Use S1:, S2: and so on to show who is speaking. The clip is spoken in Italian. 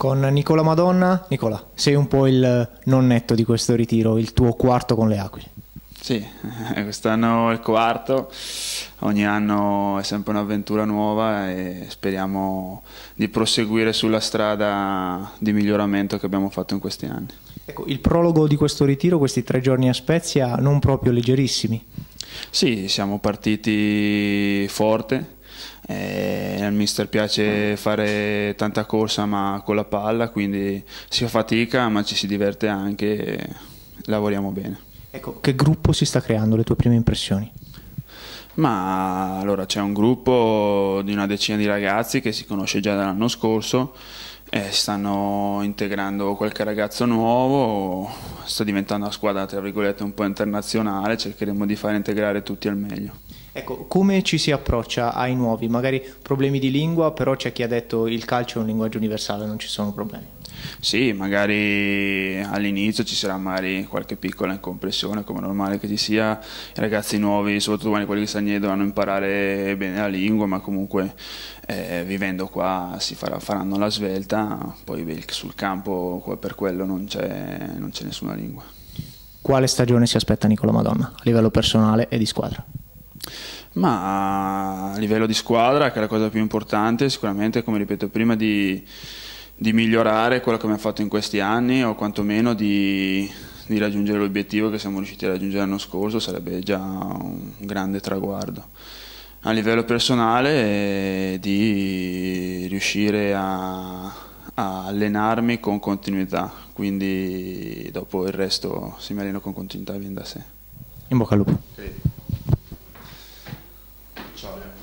S1: con Nicola Madonna. Nicola, sei un po' il non netto di questo ritiro, il tuo quarto con le Aquile.
S2: Sì, quest'anno è il quarto, ogni anno è sempre un'avventura nuova e speriamo di proseguire sulla strada di miglioramento che abbiamo fatto in questi anni.
S1: Ecco, il prologo di questo ritiro, questi tre giorni a Spezia, non proprio leggerissimi.
S2: Sì, siamo partiti forte, eh, al mister piace fare tanta corsa ma con la palla, quindi si fa fatica ma ci si diverte anche e lavoriamo bene.
S1: Ecco, che gruppo si sta creando, le tue prime impressioni?
S2: Ma allora c'è un gruppo di una decina di ragazzi che si conosce già dall'anno scorso, eh, stanno integrando qualche ragazzo nuovo, sta diventando una squadra tra virgolette un po' internazionale, cercheremo di far integrare tutti al meglio.
S1: Ecco, come ci si approccia ai nuovi? Magari problemi di lingua, però c'è chi ha detto il calcio è un linguaggio universale, non ci sono problemi.
S2: Sì, magari all'inizio ci sarà magari qualche piccola incompressione, come è normale che ci sia. I ragazzi nuovi, soprattutto quelli di Sagné, dovranno imparare bene la lingua, ma comunque eh, vivendo qua si farà, faranno la svelta, poi sul campo per quello non c'è, non c'è nessuna lingua.
S1: Quale stagione si aspetta Nicola Madonna a livello personale e di squadra?
S2: Ma a livello di squadra, che è la cosa più importante, sicuramente, come ripeto prima, di, di migliorare quello che abbiamo fatto in questi anni o quantomeno di, di raggiungere l'obiettivo che siamo riusciti a raggiungere l'anno scorso, sarebbe già un grande traguardo. A livello personale, di riuscire a, a allenarmi con continuità, quindi dopo il resto se mi alleno con continuità viene da sé.
S1: In bocca al lupo. each other.